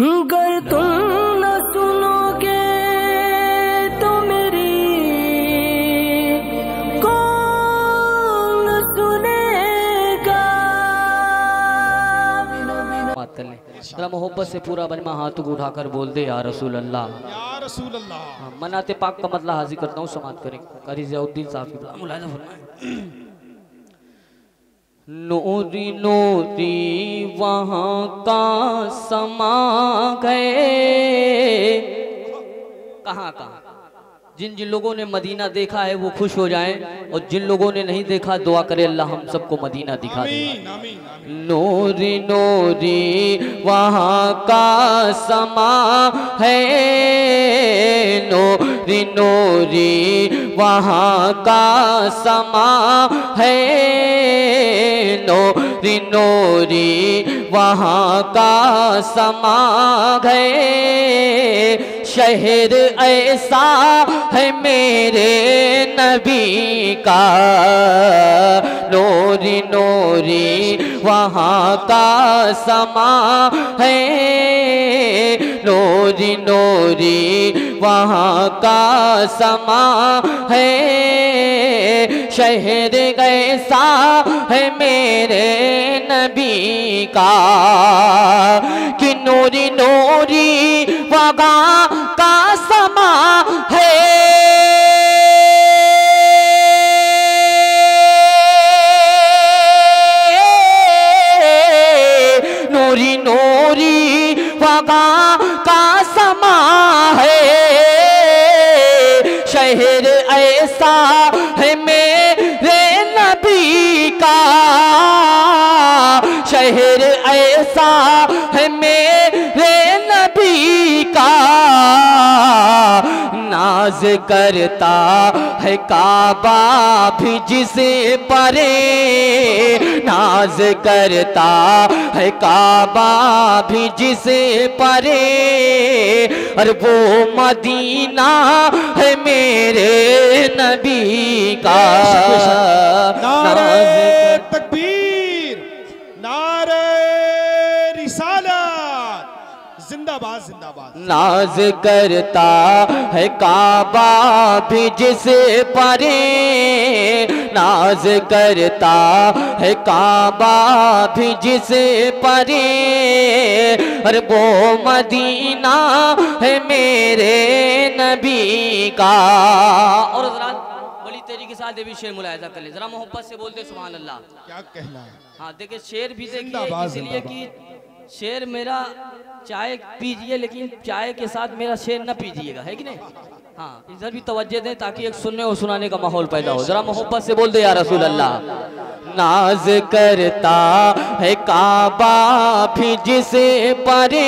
गर तुम न सुनोगे तो मेरी कौन सुनेगा? बात कर ले जरा मोहब्बत से पूरा बनमा हाथ को उठाकर बोल दे या रसूल अल्लाह रसूल अल्लाह हाँ, मनाते पाक का मतलब हाजिर करता हूँ समाप्त करें करी जियाउद्दीन साहब की मुलाजा फरमाएँ नूरी नूरी वहाँ का समा गए। कहाँ कहाँ? जिन जिन लोगों ने मदीना देखा है वो खुश हो जाएँ और जिन लोगों ने नहीं देखा दुआ करे अल्लाह हम सबको मदीना दिखा दे। नूरी नूरी वहाँ का समा है। नूरी नूरी वहाँ का समा है। नूरी नूरी वहाँ का समा है। शहर ऐसा है मेरे नबी का। नूरी नूरी, वहाँ का समा है। नूरी नूरी, वहाँ का समा है। शहर ऐसा है मेरे नबी का। कि नूरी नूरी शहर ऐसा है मेरे नबी का। नाज करता है काबा भी जिसे परे। नाज करता है काबा भी जिसे परे। और वो मदीना है मेरे नबी का। नाज तकबीर नारे रिसालत जिंदाबाद जिंदाबाद नाज करता है काबा भी जिसे परे। नाज करता है काबा भी जिसे परे। और वो मदीना है मेरे नबी का। और बड़ी तेज़ी के साथ भी शेर मुलायजा कर ले। जरा मोहब्बत से बोलते सुभान अल्लाह। क्या कहना है? हाँ देखिए शेर भी देखिए इसलिए कि शेर मेरा चाय पीजिए, लेकिन चाय के साथ मेरा शेर न पीजिएगा, है कि नहीं? हाँ इधर भी तवज्जो दें ताकि एक सुनने और सुनाने का माहौल पैदा हो। जरा मोहब्बत से बोल दे, या रसूल अल्लाह नाज करता है काबा भी जिसे परे,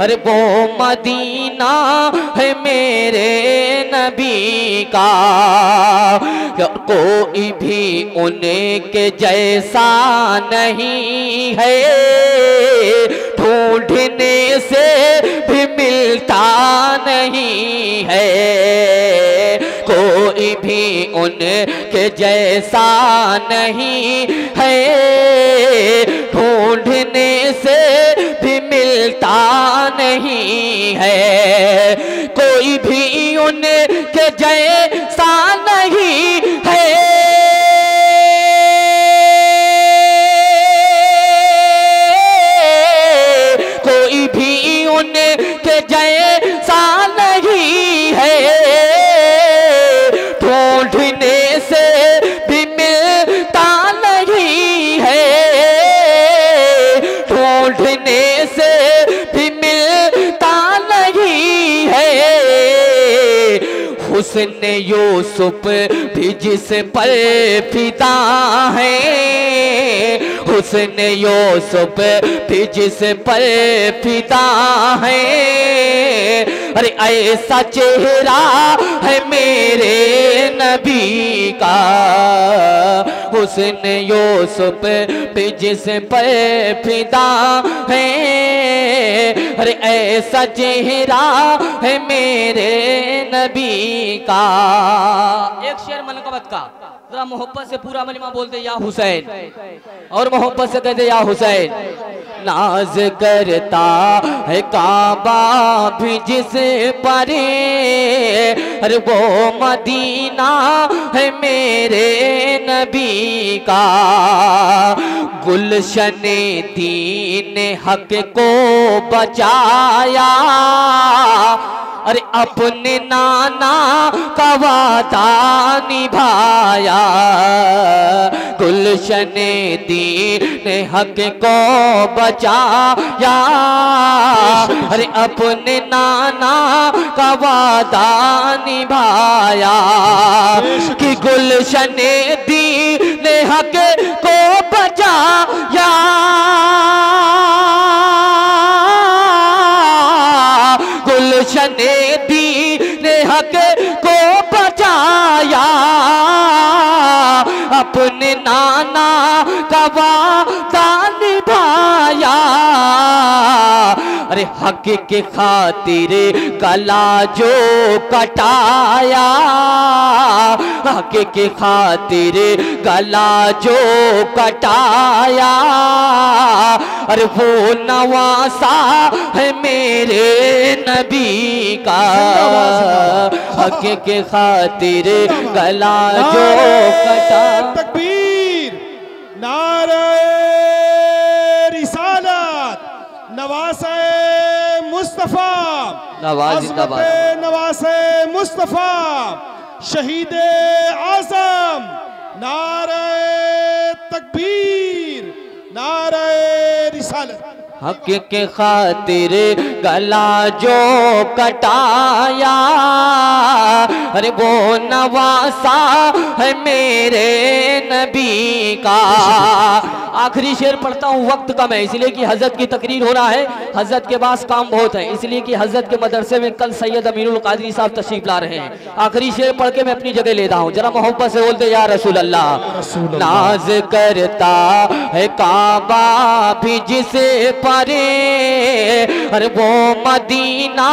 अरे वो मदीना है मेरे नबी का। कोई भी उनके जैसा नहीं है, ढूँढने से मिलता नहीं है। कोई भी उनके जैसा नहीं है। ढूँढने से भी मिलता नहीं है। कोई भी ढूँढने से भी मिलता नहीं है। हुस्न यूसुफ भी जिस पर फिदा है। हुस्न यूसुफ भी जिस पर फिदा है। अरे, ऐसा चेहरा है मेरे नबी का। हुस्न यूसुफ भी जिस पर फिदा है। अरे, ऐसा चेहरा है मेरे नबी का। एक शेर मनकबत का। जरा मोहब्बत से पूरा मलिमा बोलते, या हुसैन। और मोहब्बत से कहते, या हुसैन। नाज करता है काबा भी जिस परे। अरे वो मदीना है मेरे नबी का। गुलशन दीन हक को बचाया। अरे अपने नाना का वादा निभाया। गुलशन दीन हक को बचाया। अरे अपने नाना का वादा निभाया कि गुलशन दीन हक को बचाया। दीन हक को बचाया। अपने नाना का वादा निभाया। अरे हक के खातिर गला जो कटाया। हक के खातिर गला जो कटाया। अरे वो नवासा है मेरे नबी का हक के खातिर गला जो कटा तकबीर नारे रिसालत नवासे मुस्तफ़ा नवाज़। अज़मत मुस्तफ़ा शहीद आज़म नारे तकबीर नारे रिसालत हक के खातिर गला जो कटाया। अरे वो नवासा है मेरे नबी का। आखिरी शेर पढ़ता हूँ वक्त कम है इसलिए कि हज़रत की तकरीर हो रहा है। हज़रत के पास काम बहुत है इसलिए कि हज़रत के मदरसे में कल सैयद अमीनुल कादरी साहब तशरीफ़ ला रहे हैं। आखिरी शेर पढ़ के मैं अपनी जगह लेता हूँ। जरा मोहब्बत से बोलते या रसूल अल्लाह नाज करता है काबा भी जिसे परे अरे वो मदीना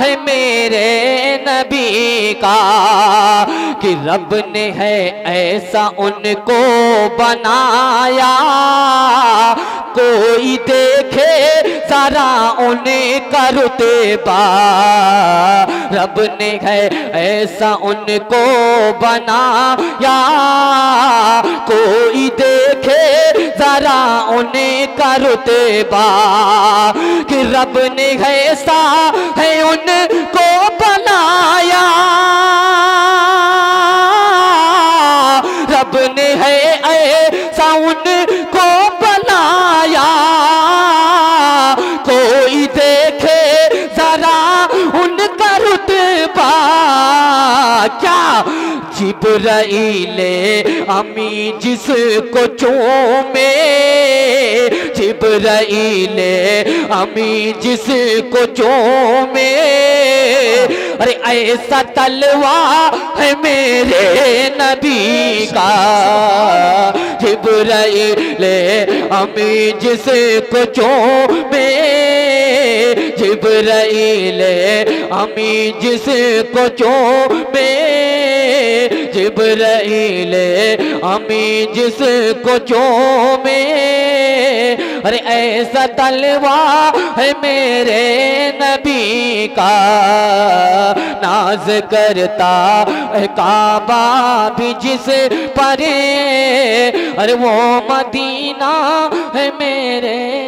है मेरे नबी का, कि रब ने है ऐसा उनको बनाया। कोई देखे जरा उन्हें करते बा। रब ने है, ऐसा उनको बनाया। कोई देखे जरा उन्हें करते बा। कि रब ने है, ऐसा है उनको बनाया। रब ने है, ऐसा उनको क्या? जिब्राइले, अमी जिसको चूमे। जिब्राइले, अमी जिसको चूमे। अरे, ऐसा तलवा है मेरे नबी का। जिब्राइले, अमी जिसको चूमे। जिब्राइले, अमी जिसको चूमे जिब्राइले, अमी जिसको चूमे अरे ऐसा तलवा है मेरे नबी का, नाज करता है काबा भी जिस परे अरे वो मदीना है मेरे का